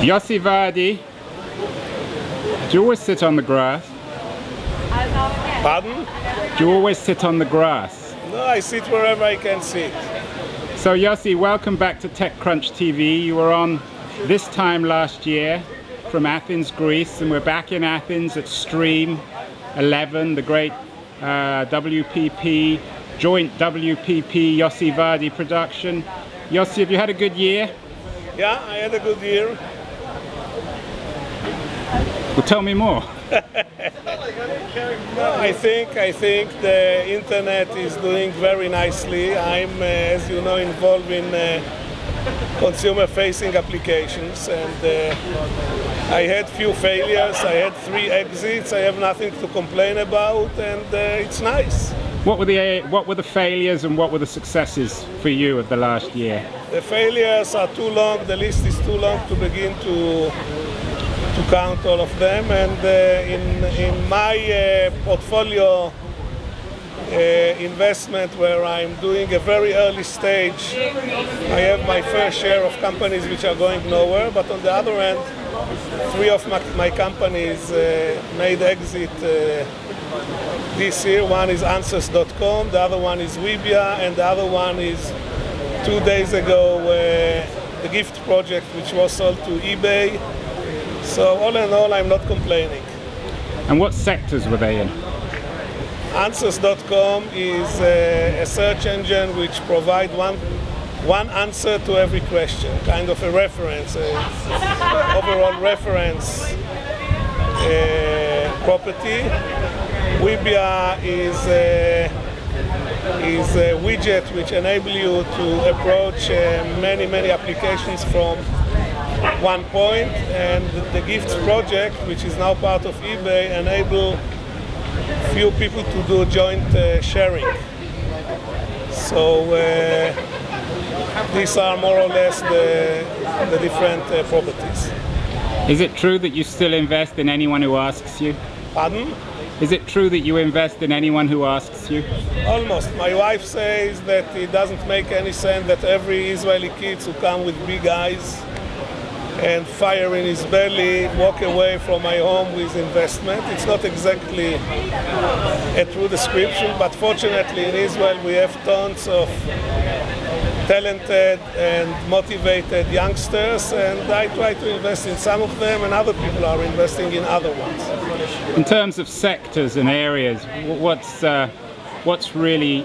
Yossi Vardi, do you always sit on the grass? Pardon? Do you always sit on the grass? No, I sit wherever I can sit. So Yossi, welcome back to TechCrunch TV. You were on this time last year from Athens, Greece, and we're back in Athens at Stream 11, the great uh, WPP, joint WPP Yossi Vardi production. Yossi, have you had a good year? Yeah, I had a good year. Well, tell me more. I think I think the internet is doing very nicely. I'm, uh, as you know, involved in uh, consumer-facing applications, and uh, I had few failures. I had three exits. I have nothing to complain about, and uh, it's nice. What were the what were the failures and what were the successes for you of the last year? The failures are too long. The list is too long to begin to to count all of them. And uh, in in my uh, portfolio uh, investment, where I'm doing a very early stage, I have my fair share of companies which are going nowhere. But on the other hand, three of my, my companies made exit. This year. One is Answers.com, the other one is Wibiya, and the other one is two days ago uh, the Gift Project, which was sold to eBay. So all in all, I'm not complaining. And what sectors were they in? Answers.com is a, a search engine which provides one one answer to every question, kind of a reference, a overall reference uh, property. Wibiya is a, is a widget which enable you to approach uh, many many applications from one point, and the Gifts project, which is now part of eBay, enable few people to do joint uh, sharing. So uh, these are more or less the, the different uh, properties. Is it true that you still invest in anyone who asks you? Pardon? Is it true that you invest in anyone who asks you? Almost. My wife says that it doesn't make any sense that every Israeli kid who come with big eyes and fire in his belly walk away from my home with investment. It's not exactly a true description, but fortunately in Israel we have tons of talented and motivated youngsters, and I try to invest in some of them, and other people are investing in other ones. In terms of sectors and areas, what's uh, what's really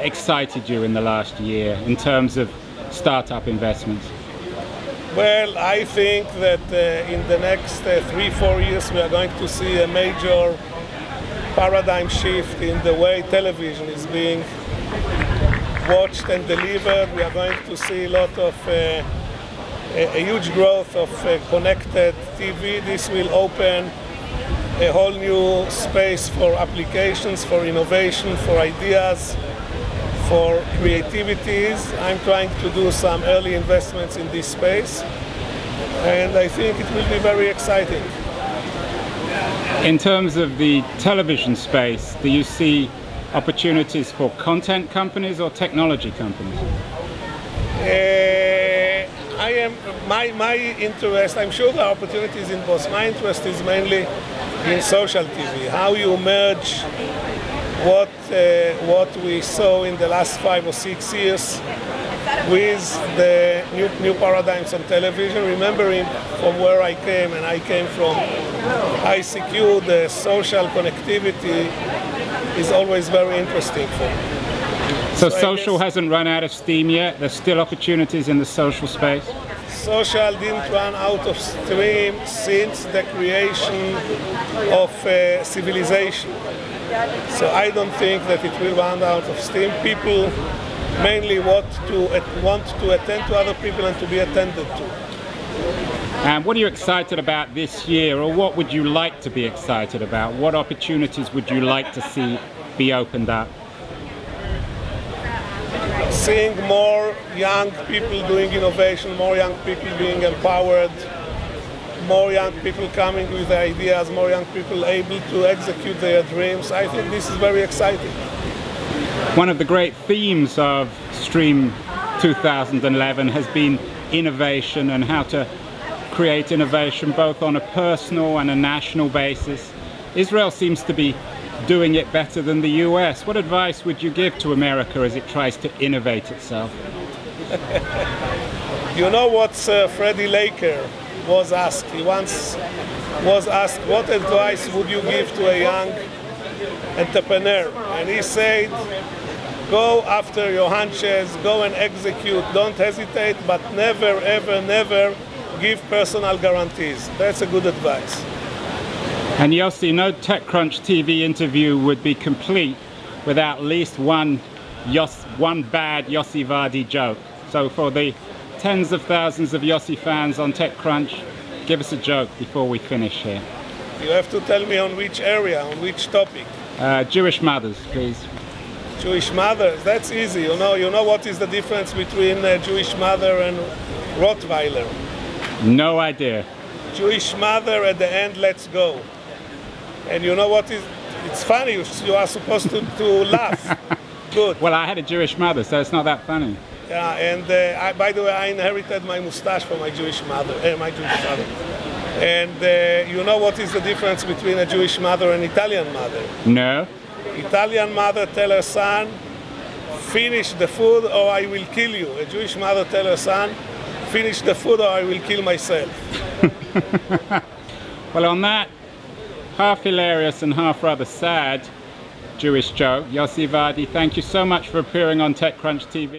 excited you in the last year in terms of startup investments? Well, I think that uh, in the next uh, three, four years we are going to see a major paradigm shift in the way television is being watched and delivered. We are going to see a lot of uh, a, a, huge growth of uh, connected TV. This will open a whole new space for applications, for innovation, for ideas, for creativities. I'm trying to do some early investments in this space, and I think it will be very exciting. In terms of the television space, do you see opportunities for content companies or technology companies? Uh, I am my my interest. I'm sure there are opportunities in both. My interest is mainly in social TV. How you merge what uh, what we saw in the last five or six years with the new new paradigms on television. Remembering from where I came, and I came from ICQ, the social connectivity is always very interesting for me. So, so social hasn't run out of steam yet? There's still opportunities in the social space? Social didn't run out of steam since the creation of uh, civilization. So I don't think that it will run out of steam. People mainly want to, want to attend to other people and to be attended to. And what are you excited about this year, or what would you like to be excited about? What opportunities would you like to see be opened up? Seeing more young people doing innovation, more young people being empowered, more young people coming with ideas, more young people able to execute their dreams. I think this is very exciting. One of the great themes of Stream 2011 has been innovation and how to create innovation both on a personal and a national basis. Israel seems to be doing it better than the US. What advice would you give to America as it tries to innovate itself? you know what uh, Freddie Laker was asked? He once was asked, what advice would you give to a young entrepreneur? And he said, go after your hunches, go and execute, don't hesitate, but never, ever, never give personal guarantees. That's a good advice. And Yossi, no TechCrunch TV interview would be complete without at least one, Yos, one bad Yossi Vardi joke. So for the tens of thousands of Yossi fans on TechCrunch, give us a joke before we finish here. You have to tell me on which area, on which topic. Uh, Jewish mothers, please. Jewish mothers, that's easy. You know, you know what is the difference between a Jewish mother and Rottweiler? No idea. Jewish mother at the end, let's go. And you know what is, it's funny, you are supposed to, to laugh. Good. Well, I had a Jewish mother, so it's not that funny. Yeah, and uh, I, by the way, I inherited my mustache from my Jewish mother, uh, my Jewish father. And uh, you know what is the difference between a Jewish mother and Italian mother? No. Italian mother tell her son, finish the food or I will kill you. A Jewish mother tell her son, finish the food or I will kill myself. well, on that half hilarious and half rather sad Jewish joke, Yossi Vardi, thank you so much for appearing on TechCrunch TV.